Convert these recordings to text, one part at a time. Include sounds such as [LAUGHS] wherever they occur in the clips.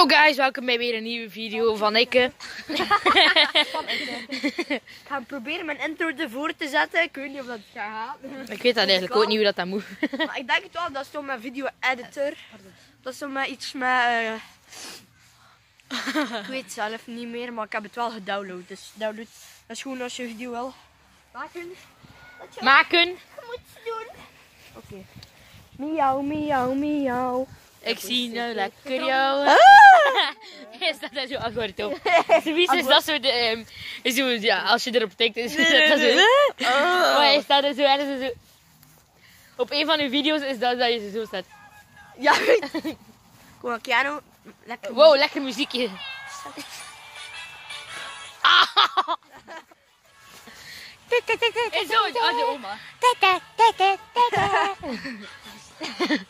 Yo guys, welkom bij weer een nieuwe video van Ikke. Ik ga proberen mijn intro ervoor te zetten. Ik weet niet of dat gaat. Ik weet dat eigenlijk ook niet hoe dat, dat moet. Maar ik denk het wel, dat is toch mijn video editor. Dat is toch met iets met... eh, ik weet het zelf niet meer, maar ik heb het wel gedownload. Dus download, dat is gewoon als je video wil maken. Dat je Maken. moet doen. Oké. Miauw, miauw, miauw. Ik zie nou lekker jou. [LAUGHS] Is dat daar zo akkoord op? [LAUGHS] Wie is dat zo de... ehm, is zo, ja, als je erop tikt is dat zo... Maar is dat zo ergens zo... Op een van uw video's is dat dat je zo staat. Ja, weet [LAUGHS] Kom maar, piano. Lekker. Wow, lekker muziekje. En zo, oh, de oma.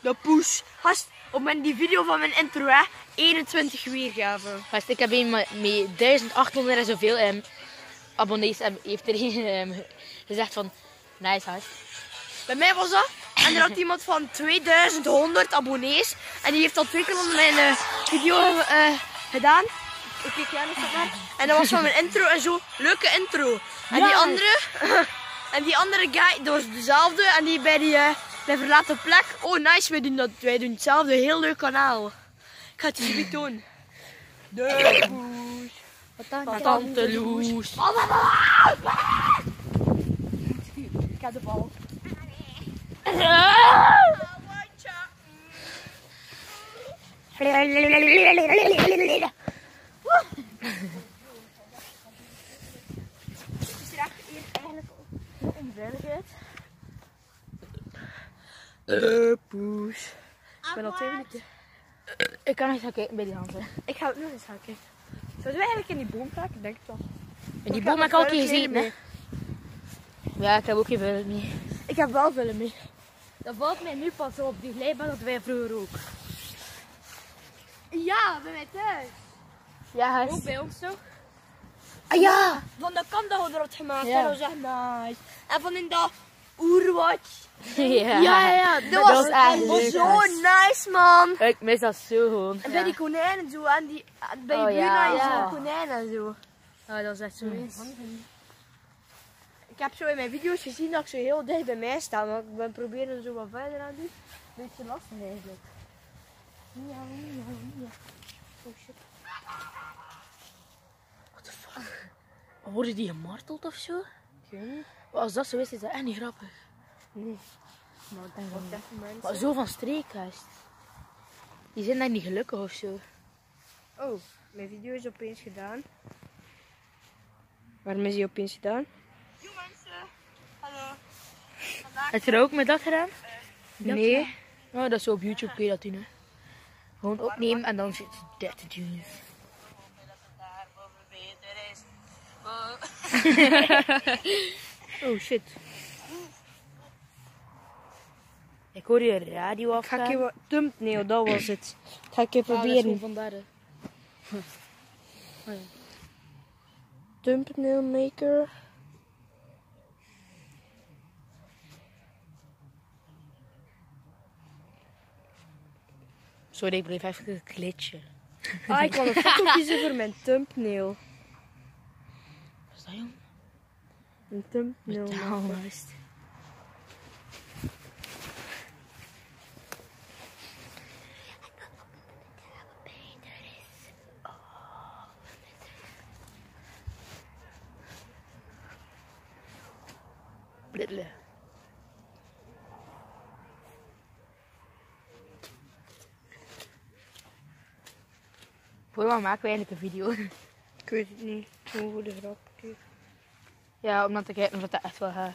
De poes. Gast, op mijn, die video van mijn intro, hè. 21 weergaven. Gast, ik heb een met, met 1800 en zoveel ehm, abonnees heb, heeft er een ehm, gezegd van nice gast. Bij mij was dat. En er had [LAUGHS] iemand van 2100 abonnees. En die heeft al twee keer onder mijn eh, video eh, gedaan. Ik kijk jij nog naar. En dat was van mijn intro en zo. Leuke intro. En die andere. [LAUGHS] en die andere guy, dat was dezelfde. En die bij die eh, bij verlaten plek. Oh nice, wij doen, dat, wij doen hetzelfde. Heel leuk kanaal. Ik ga het je niet doen. De poes. Van Tante Loes. Ik heb de bal. Is er echt hier eigenlijk ook een veiligheid? De poes. Ik ben al twee minuten. Ik kan niet gaan kijken bij die handen. Ik ga het nog eens gaan kijken. Zouden we eigenlijk in die boom? Ik denk het wel. En die Ik boom heb ik al een keer wel gezien, hè? Ja, ik heb ook geen veel mee. Ik heb wel vullen mee. Dat valt mij nu pas op, die glijbaan dat wij vroeger ook. Ja, bij mij thuis. Ja, Ook bij ons toch? Ah ja! Van de kant dat we erop gemaakt Ja. dat was echt nice. En van in dat oerwatch. [LAUGHS] ja. Ja, ja, dat, Dat was, was echt leuk, zo nice, man. Ik mis dat zo gewoon. En bij die konijnen zo, en die, bij Oh, die ja. buurman Ja. zo'n konijn en zo. Oh, dat is echt zo. Ik heb zo in mijn video's gezien dat ik zo heel dicht bij mij sta, maar ik ben proberen zo wat verder aan doen. Beetje lastig eigenlijk. Ja, ja, ja. Oh shit. What the fuck? Worden die gemarteld of zo? Maar Als dat zo is, is dat echt niet grappig. Nee. Maar ik denk mensen. Maar zo van streekhuis. Die zijn daar niet gelukkig of zo. Oh, mijn video is opeens gedaan. Waarom is hij opeens gedaan? Yo mensen, hallo. Heb je er ook met dat gedaan? Nee. Nou, dat is zo op YouTube kun je dat doen. Hè. Gewoon opnemen en dan zit je dat te doen. [LAUGHS] [LAUGHS] Oh shit. Ik hoor je radio Ga afgaan. ik je wat... Thumbnail, dat was het. Ga ik je Ah, proberen. vandaar. hè. Thumbnail maker. Sorry, ik bleef even glitchen. Ah, ik kan een foto kiezen voor mijn thumbnail. Wat is dat, jong? Een thumbnail. Juist. Blidle. Voor wat maken we eigenlijk een video? Ik weet het niet. Gewoon voor de grap. Kijk. Ja, om dan te kijken of dat echt wel gaat.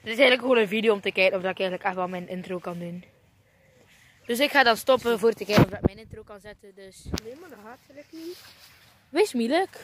Het is eigenlijk gewoon een video om te kijken of dat ik eigenlijk echt wel mijn intro kan doen. Dus ik ga dan stoppen voor te kijken of ik mijn intro kan zetten. Dus Nee, maar dat niet. wees moeilijk.